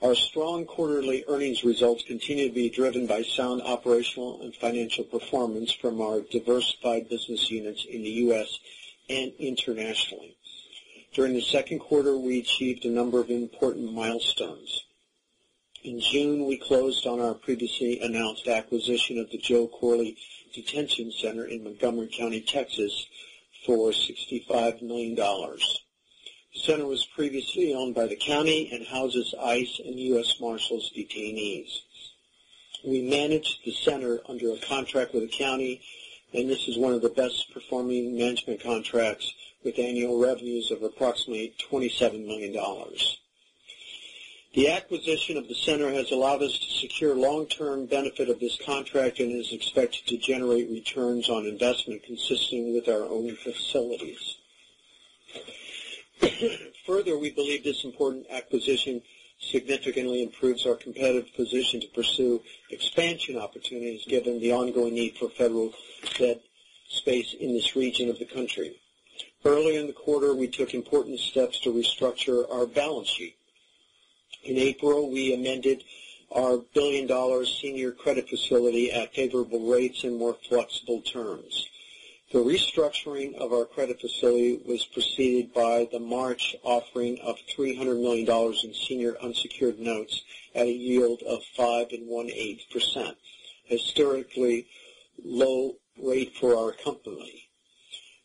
Our strong quarterly earnings results continue to be driven by sound operational and financial performance from our diversified business units in the U.S. and internationally. During the second quarter, we achieved a number of important milestones. In June, we closed on our previously announced acquisition of the Joe Corley Detention Center in Montgomery County, Texas, for $65 million. The center was previously owned by the county and houses ICE and U.S. Marshals detainees. We manage the center under a contract with the county, and this is one of the best-performing management contracts with annual revenues of approximately $27 million. The acquisition of the center has allowed us to secure long-term benefit of this contract and is expected to generate returns on investment consistent with our own facilities. Further, we believe this important acquisition significantly improves our competitive position to pursue expansion opportunities given the ongoing need for federal bed space in this region of the country. Early in the quarter, we took important steps to restructure our balance sheet. In April, we amended our billion-dollar senior credit facility at favorable rates and more flexible terms. The restructuring of our credit facility was preceded by the March offering of $300 million in senior unsecured notes at a yield of 5.125%, historically low rate for our company.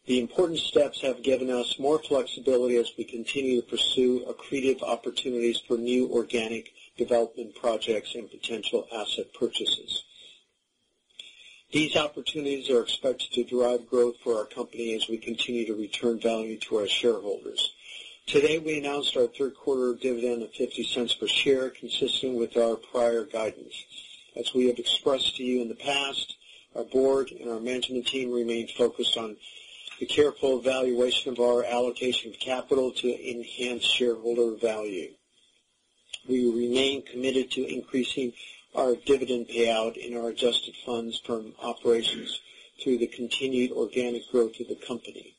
The important steps have given us more flexibility as we continue to pursue accretive opportunities for new organic development projects and potential asset purchases. These opportunities are expected to drive growth for our company as we continue to return value to our shareholders. Today, we announced our third quarter dividend of $0.50 per share, consistent with our prior guidance. As we have expressed to you in the past, our board and our management team remain focused on the careful evaluation of our allocation of capital to enhance shareholder value. We remain committed to increasing our dividend payout in our adjusted funds from operations through the continued organic growth of the company.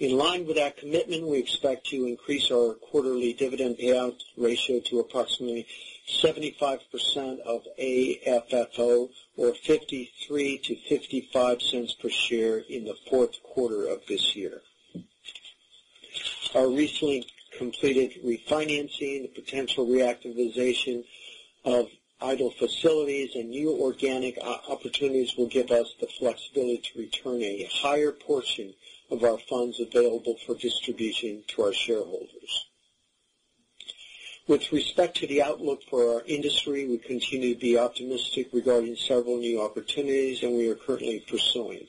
In line with that commitment, we expect to increase our quarterly dividend payout ratio to approximately 75% of AFFO, or $0.53-$0.55 per share in the fourth quarter of this year. Our recently completed refinancing, the potential reactivation of idle facilities, and new organic uh, opportunities will give us the flexibility to return a higher portion of our funds available for distribution to our shareholders. With respect to the outlook for our industry, we continue to be optimistic regarding several new opportunities and we are currently pursuing.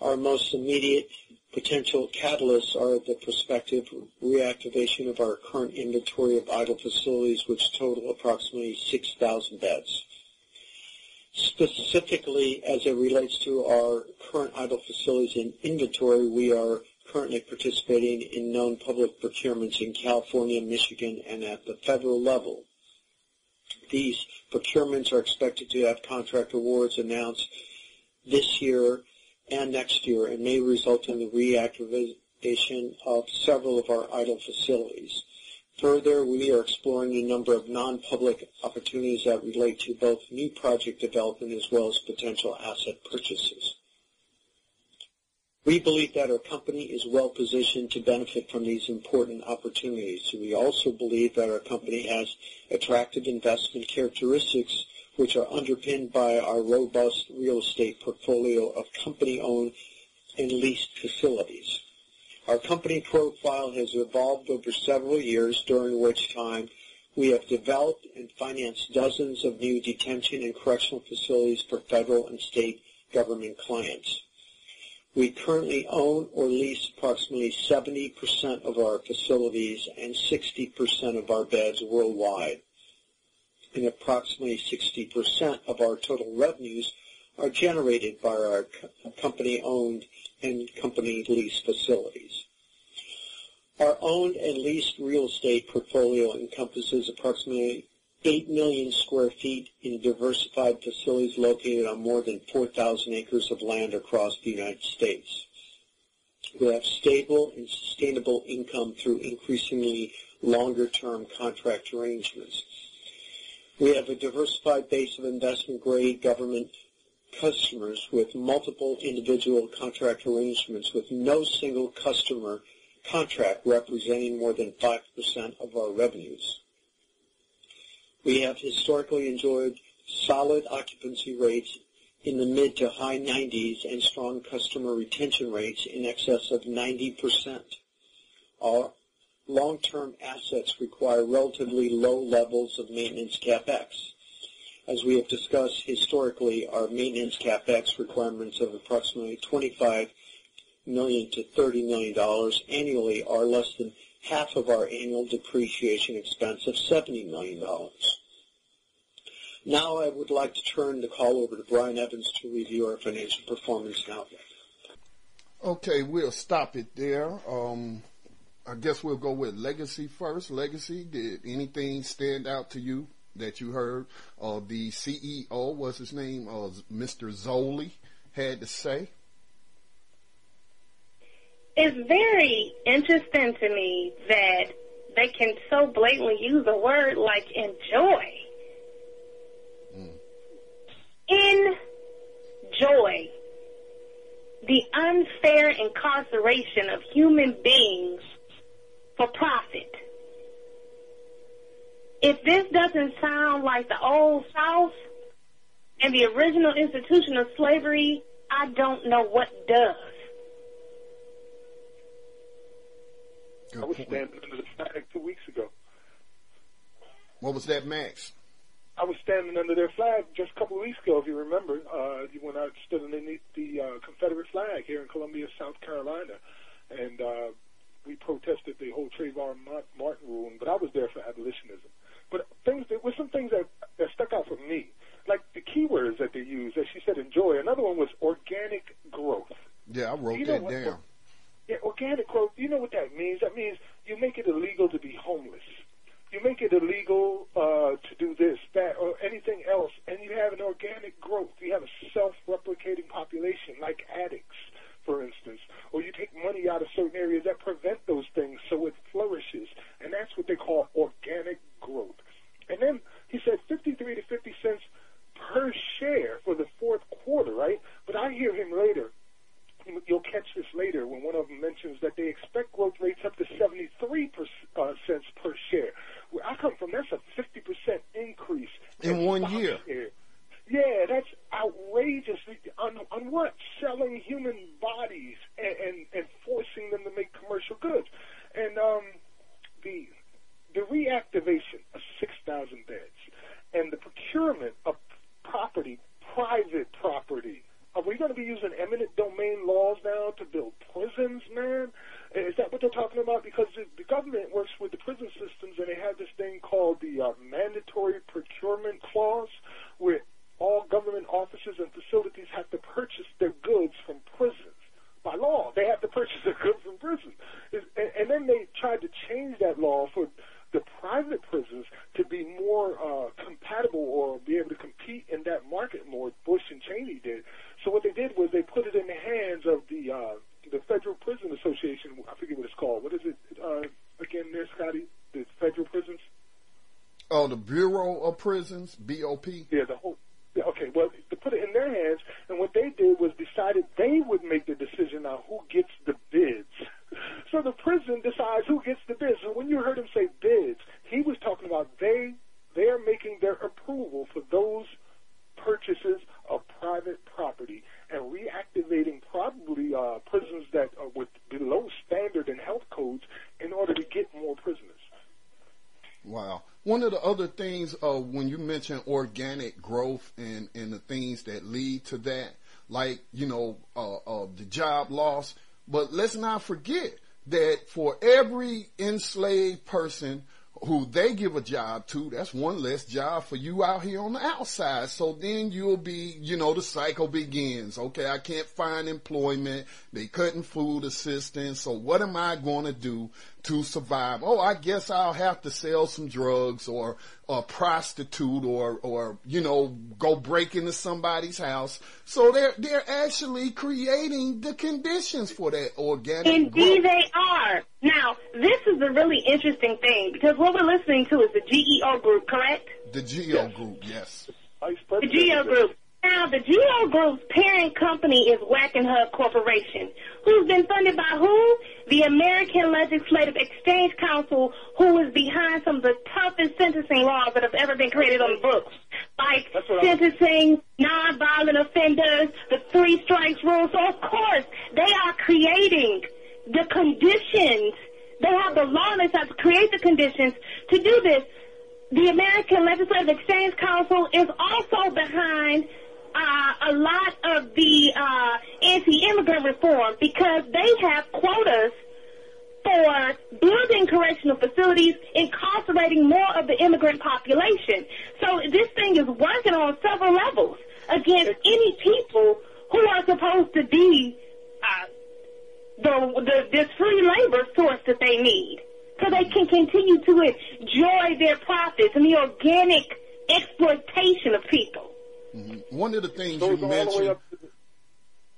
Our most immediate potential catalysts are the prospective reactivation of our current inventory of idle facilities, which total approximately 6,000 beds. Specifically, as it relates to our current idle facilities in inventory, we are currently participating in known public procurements in California, Michigan, and at the federal level. These procurements are expected to have contract awards announced this year and next year and may result in the reactivation of several of our idle facilities. Further, we are exploring a number of non-public opportunities that relate to both new project development as well as potential asset purchases. We believe that our company is well-positioned to benefit from these important opportunities. We also believe that our company has attractive investment characteristics, which are underpinned by our robust real estate portfolio of company-owned and leased facilities. Our company profile has evolved over several years, during which time we have developed and financed dozens of new detention and correctional facilities for federal and state government clients. We currently own or lease approximately 70% of our facilities and 60% of our beds worldwide, and approximately 60% of our total revenues are generated by our company-owned and company-leased facilities. Our owned and leased real estate portfolio encompasses approximately 8 million sq ft in diversified facilities located on more than 4,000 acres of land across the United States. We have stable and sustainable income through increasingly longer-term contract arrangements. We have a diversified base of investment-grade government customers with multiple individual contract arrangements with no single customer contract representing more than 5% of our revenues. We have historically enjoyed solid occupancy rates in the mid to high 90s and strong customer retention rates in excess of 90%. Our long-term assets require relatively low levels of maintenance CapEx. As we have discussed historically, our maintenance CapEx requirements of approximately 25 million to $30 million annually are less than half of our annual depreciation expense of $70 million. Now I would like to turn the call over to Brian Evans to review our financial performance and outlook. Okay, we'll stop it there. Um, I guess we'll go with Legacy first. Legacy, did anything stand out to you that you heard uh, the CEO, what's his name, uh, Mr. Zoley had to say? It's very interesting to me that they can so blatantly use a word like enjoy. Mm. Enjoy the unfair incarceration of human beings for profit. If this doesn't sound like the old South and the original institution of slavery, I don't know what does. Good I was standing under the flag two weeks ago. What was that, Max? I was standing under their flag just a couple of weeks ago, if you remember, uh, when I stood underneath the uh, Confederate flag here in Columbia, South Carolina. And uh, we protested the whole Trayvon Martin ruling, but I was there for abolitionism. But things there were some things that, that stuck out for me, like the keywords that they used. As she said, enjoy. Another one was organic growth. Yeah, I wrote you that down. Yeah, organic growth. You know what that means? That means you make it illegal to be homeless. You make it illegal uh, to do this, that, or anything else, and you have an organic growth. You have a self-replicating population, like addicts for instance, or you take money out of certain areas that prevent those things so it flourishes. And that's what they call organic growth. And then he said 53 to 50 cents per share for the fourth quarter, right? But I hear him later. You'll catch this later when one of them mentions that they expect growth rates up to 73 per, uh, cents per share. Where I come from, that's a 50% increase in, in one year. Share. Yeah, that's outrageous. On, on what? Selling human bodies and, and, and forcing them to make commercial goods. And um, the the reactivation of 6,000 beds and the procurement of property, private property. Are we going to be using eminent domain laws now to build prisons, man? Is that what they're talking about? Because the, the government works with the prison systems, and they have this thing called the uh, mandatory procurement clause, where all government offices and facilities have to purchase their goods from prisons. By law, they have to purchase their goods from prisons. And, and then they tried to change that law for the private prisons to be more uh, compatible or be able to compete in that market more. Bush and Cheney did. So what they did was they put it in the hands of the uh, the Federal Prison Association. I forget what it's called. What is it uh, again, there, Scotty? The federal prisons. Oh, the Bureau of Prisons, BOP. Yeah, the whole Okay, well, to put it in their hands, and what they did was decided they would make the decision on who gets the bids. So the prison decides who gets the bids. And when you heard him say bids, he was talking about they they are making their approval for those purchases of private property and reactivating probably uh, prisons that are with below standard and health codes in order to get more prisoners. Wow. One of the other things uh, when you mention organic growth and, and the things that lead to that, like, you know, uh, uh, the job loss, but let's not forget that for every enslaved person who they give a job to, that's one less job for you out here on the outside. So then you'll be, you know, the cycle begins. Okay, I can't find employment. They cutting food assistance. So what am I going to do to survive. Oh, I guess I'll have to sell some drugs or, or prostitute or, or, you know, go break into somebody's house. So they're, they're actually creating the conditions for that organic Indeed, growth. they are. Now, this is a really interesting thing because what we're listening to is the GEO group, correct? The GEO group, yes. The GEO Group. Now, the GEO Group's parent company is Wackenhut Corporation, who's been funded by who? The American Legislative Exchange Council, who is behind some of the toughest sentencing laws that have ever been created on the books, like That's what I- sentencing nonviolent offenders, the three strikes rule. So, of course, they are creating the conditions. They have the law and they have to create the conditions to do this the American Legislative Exchange Council is also behind uh, a lot of the uh, anti-immigrant reform because they have quotas for building correctional facilities, incarcerating more of the immigrant population. So this thing is working on several levels against any people who are supposed to be uh, the, the this free labor source that they need, so they can continue to enjoy their profits and the organic exploitation of people. One of the things you all the way mentioned, up to the,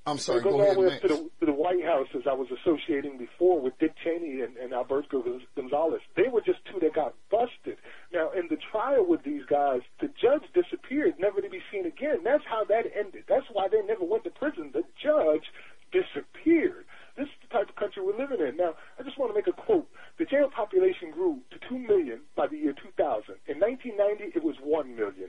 I'm it sorry, goes go all ahead, the way up to the, to the White House as I was associating before with Dick Cheney and, and Alberto Gonzales. They were just two that got busted. Now, in the trial with these guys, the judge disappeared, never to be seen again. That's how that ended. That's why they never went to prison. The judge disappeared. This is the type of country we're living in. Now, I just want to make a quote. The jail population grew to 2 million by the year 2000. In 1990, it was 1 million.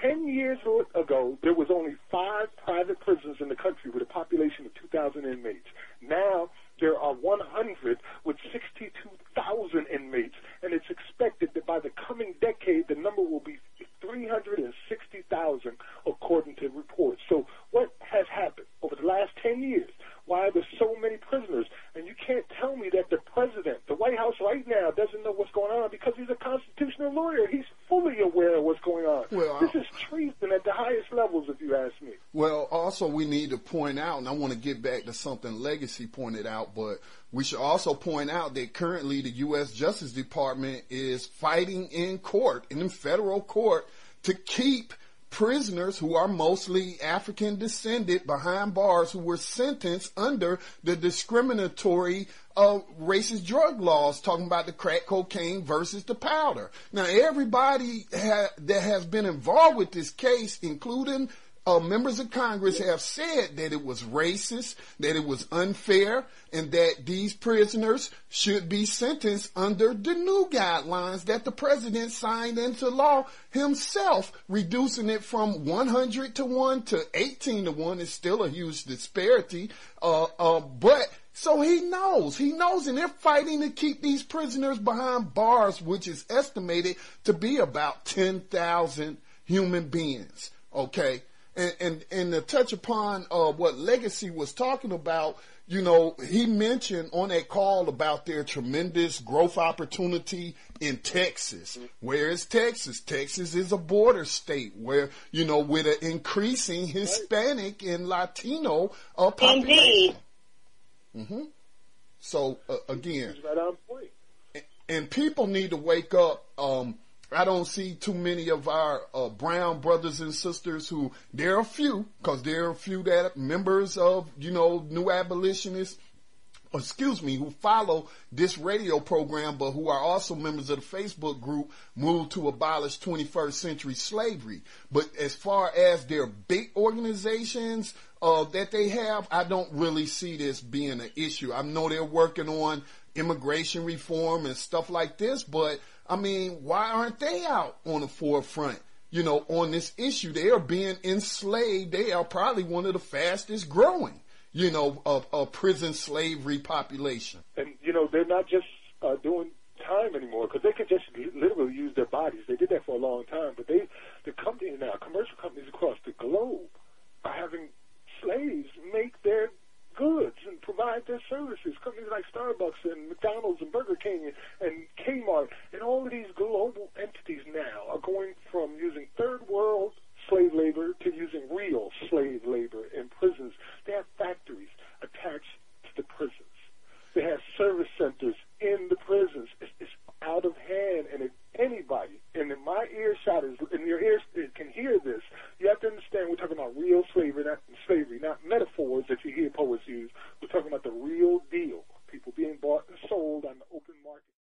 Ten years ago, there was only five private prisons in the country with a population of 2,000 inmates. Now, there are 100 with 62,000 inmates, and it's expected that by the coming decade, the number will be 360,000, according to reports. So, what has happened over the last 10 years? Why are there so many prisoners? And you can't tell me that the president, the White House right now, doesn't know what's going on because he's a constitutional lawyer. He's fully aware of what's going on. Well, this is treason at the highest levels, if you ask me. Well, also we need to point out, and I want to get back to something Legacy pointed out, but we should also point out that currently the U.S. Justice Department is fighting in court, in federal court, to keep prisoners who are mostly African descended behind bars who were sentenced under the discriminatory uh, racist drug laws talking about the crack cocaine versus the powder. Now everybody ha- that has been involved with this case, including uh, members of Congress have said that it was racist, that it was unfair, and that these prisoners should be sentenced under the new guidelines that the president signed into law himself, reducing it from 100 to 1 to 18 to 1 is still a huge disparity. Uh, uh, but so he knows, he knows, and they're fighting to keep these prisoners behind bars, which is estimated to be about 10,000 human beings. Okay and and, and to touch upon uh, what Legacy was talking about, you know, he mentioned on that call about their tremendous growth opportunity in Texas. Where is Texas? Texas is a border state where, you know, with an increasing Hispanic and Latino uh, population. Indeed. Mm-hmm. So uh, again, right and people need to wake up. Um, I don't see too many of our uh, brown brothers and sisters who there are a few because there are a few that members of you know new abolitionists excuse me, who follow this radio program, but who are also members of the Facebook group, Move to Abolish 21st Century Slavery. But as far as their big organizations uh, that they have, I don't really see this being an issue. I know they're working on immigration reform and stuff like this, but I mean, why aren't they out on the forefront? You know, on this issue, they are being enslaved. They are probably one of the fastest growing you know, of, of prison slavery population. And you know, they're not just uh, doing time anymore because they could just literally use their bodies. They did that for a long time, but they, the companies now, commercial companies across the globe, are having slaves make their goods and provide their services. Companies like Starbucks and McDonald's and Burger King and, and Kmart and all of these global entities now